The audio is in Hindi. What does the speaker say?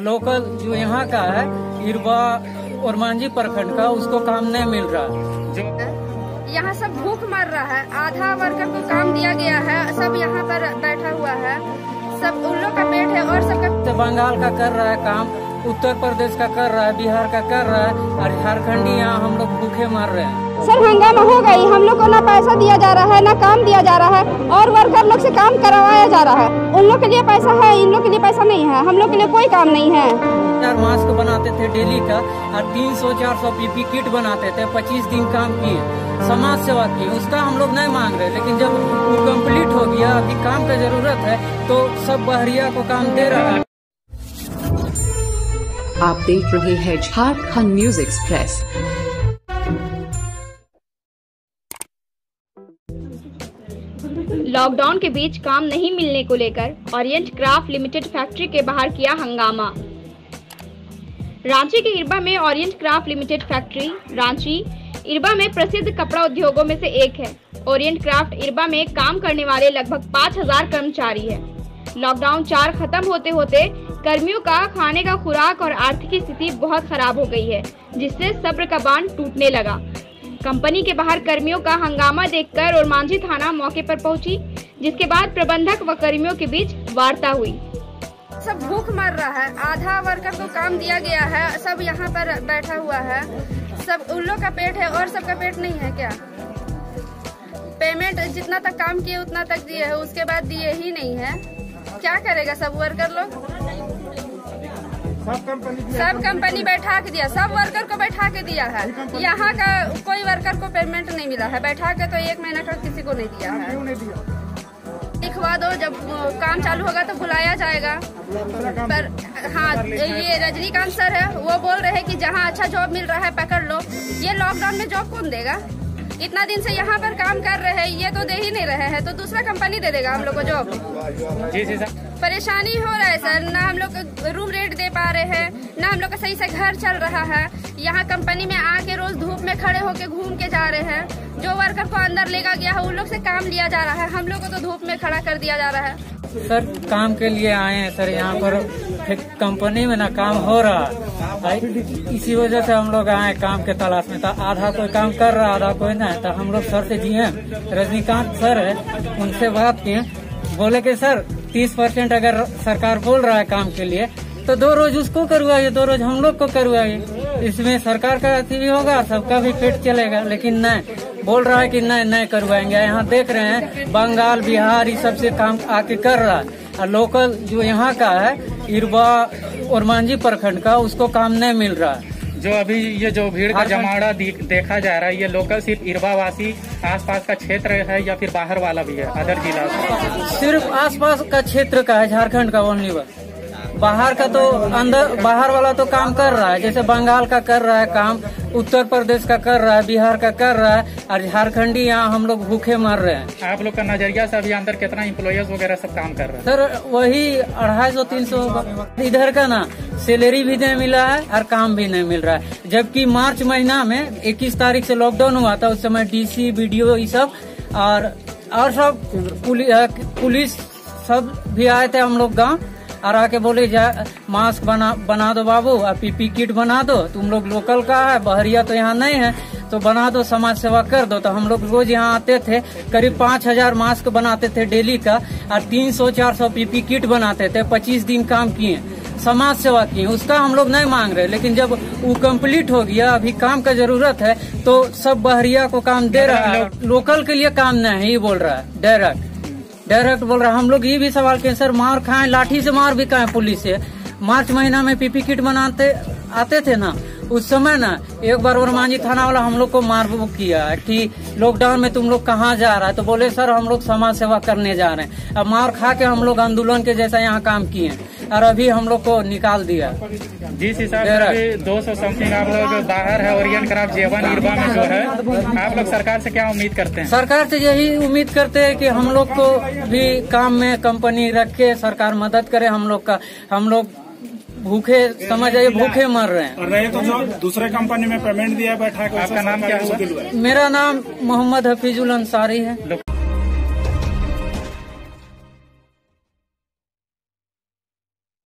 लोकल जो यहाँ का है इरवा और मांझी प्रखंड का उसको काम नहीं मिल रहा। है यहाँ सब भूख मर रहा है। आधा वर्कर को काम दिया गया है। सब यहाँ पर बैठा हुआ है। सब उन लोग का पेट है और सबका तो बंगाल का कर रहा है काम। उत्तर प्रदेश का कर रहा है बिहार का कर रहा है और झारखंडी यहाँ हम लोग भूखे मर रहे हैं। सर हंगामा हो गई हम लोग को ना पैसा दिया जा रहा है ना काम दिया जा रहा है और वर्कर लोग से काम करवाया जा रहा है। उन लोग के लिए पैसा है इन लोग के लिए पैसा नहीं है। हम लोग के लिए कोई काम नहीं है। चार मास्क बनाते थे डेली का और तीन सौ चार सौ पीपी किट बनाते थे पच्चीस दिन काम किए। समाज सेवा की उसका हम लोग नहीं मांग रहे लेकिन जब वो कंप्लीट हो गया अभी काम का ज़रूरत है तो सब बहरिया को काम दे रहा है। आप देख रहे हैं झारखंड न्यूज़ एक्सप्रेस। लॉकडाउन के बीच काम नहीं मिलने को लेकर ओरिएंट क्राफ्ट लिमिटेड फैक्ट्री के बाहर किया हंगामा। रांची के इरबा में Orient Craft Limited factory, Ranchi, Irba में प्रसिद्ध कपड़ा उद्योगों में से एक है। ओरिएंट क्राफ्ट इरबा में काम करने वाले लगभग 5000 कर्मचारी है। लॉकडाउन चार खत्म होते होते कर्मियों का खाने का खुराक और आर्थिक स्थिति बहुत खराब हो गई है, जिससे सब्र का बाँध टूटने लगा। कंपनी के बाहर कर्मियों का हंगामा देखकर और मांझी थाना मौके पर पहुँची, जिसके बाद प्रबंधक व कर्मियों के बीच वार्ता हुई। सब भूख मर रहा है। आधा वर्कर को काम दिया गया है। सब यहाँ पर बैठा हुआ है। सब उन लोग का पेट है और सबका पेट नहीं है क्या? पेमेंट जितना तक काम किए, उतना तक दिए है। उसके बाद दिए ही नहीं है। क्या करेगा? सब वर्कर लोग? सब कंपनी बैठा के दिया। सब वर्कर को बैठा के दिया है। यहाँ का कोई वर्कर को पेमेंट नहीं मिला है। बैठा के तो एक महीना का किसी को नहीं दिया है। लिखवा दो जब काम चालू होगा तो बुलाया जाएगा। पर हाँ ये रजनीकांत सर है। वो बोल रहे हैं कि जहाँ अच्छा जॉब मिल रहा है पकड़ लो। ये लॉकडाउन में जॉब कौन देगा? इतना दिन से यहाँ पर काम कर रहे हैं ये तो दे ही नहीं रहे हैं तो दूसरा कंपनी दे देगा हम लोग को जॉब जी जी सर। परेशानी हो रहा है सर। ना हम लोग रूम रेंट दे पा रहे हैं ना हम लोग का सही से घर चल रहा है। यहाँ कंपनी में आके रोज धूप में खड़े होके घूम के जा रहे हैं। जो वर्कर को अंदर लेगा गया है उन लोग से काम लिया जा रहा है। हम लोग को तो धूप में खड़ा कर दिया जा रहा है। सर, काम के लिए आए हैं, सर, यहाँ पर कंपनी में ना काम हो रहा है। इसी वजह से हम लोग आए काम के तलाश में। था आधा कोई काम कर रहा, आधा कोई नहीं तो हम लोग सर से जिए रजनीकांत सर है, उनसे बात किए बोले कि, सर, तीस परसेंट अगर सरकार बोल रहा है काम के लिए तो दो रोज उसको करवाइए, दो रोज हम लोग को करवाइए। इसमें सरकार का अति भी होगा, सबका भी पेट चलेगा। लेकिन नहीं बोल रहा है कि नहीं नहीं करवाएँगे। यहाँ देख रहे हैं बंगाल बिहार ये सबसे काम आके कर रहा है। और लोकल जो यहाँ का है इरवा और मांझी प्रखंड का उसको काम नहीं मिल रहा है। जो अभी ये जो भीड़ का जमावड़ा दे- देखा जा रहा है ये लोकल सिर्फ़ इरवावासी आसपास का क्षेत्र है या फिर बाहर वाला भी है अदर जिला सिर्फ़ आसपास का क्षेत्र का है झारखंड का ओनली बस। बाहर का तो अंदर बाहर वाला तो काम कर रहा है जैसे बंगाल का कर रहा है काम उत्तर प्रदेश का कर रहा है बिहार का कर रहा है और झारखंडी यहाँ हम लोग भूखे मर रहे हैं। आप लोग का नज़रिया से अभी अंदर कितना इम्प्लॉयज वगैरह सब काम कर रहे हैं? सर वही अढ़ाई सौ तीन सौ इधर का ना सैलरी भी नहीं मिला है और काम भी नहीं मिल रहा है। जबकि मार्च महीना में 21 तारीख से लॉकडाउन हुआ था उस समय डीसी बीडीओ ये सब और और सब पुलिस सब भी आए थे हम लोग गाँव और आके बोले जा मास्क बना बना दो बाबू और पीपी किट बना दो। तुम लोग लोकल का है बहरिया तो यहाँ नहीं है तो बना दो समाज सेवा कर दो। तो हम लोग रोज यहाँ आते थे करीब पाँच हज़ार मास्क बनाते थे डेली का और तीन सौ चार सौ पीपी किट बनाते थे पच्चीस दिन काम किए समाज सेवा किए। उसका हम लोग नहीं मांग रहे लेकिन जब वो कंप्लीट हो गया अभी काम का ज़रूरत है तो सब बहरिया को काम दे रहा है लोकल के लिए काम नहीं है ये बोल रहा है डायरेक्ट डायरेक्ट बोल रहा, हम लोग ये भी सवाल किए, सर, मार खाए, लाठी से मार भी खाए पुलिस से। मार्च महीना में पीपी किट बनाते, आते थे ना, उस समय ना, एक बार वरमांझी थाना वाला हम लोग को मार किया कि, लॉकडाउन में तुम लोग कहाँ जा रहा? है तो बोले, सर, हम लोग समाज सेवा करने जा रहे हैं। अब मार खा के हम लोग आंदोलन के जैसा यहाँ काम किए और अभी हम लोग को निकाल दिया। जिस हिसाब से अभी दो सौ समथिंग आप लोग बाहर है ओरियन क्राफ्ट जेवन इरवा में जो है आप लोग सरकार से क्या उम्मीद करते हैं? सरकार से यही उम्मीद करते हैं कि हम लोग को भी काम में कंपनी रख के सरकार मदद करे हम लोग का। हम लोग भूखे समझ आइए भूखे मर रहे हैं। और रहे तो जो दूसरे कंपनी में पेमेंट दिया बैठा आपका नाम क्या हुआ? मेरा नाम मोहम्मद हफीजुल अंसारी है।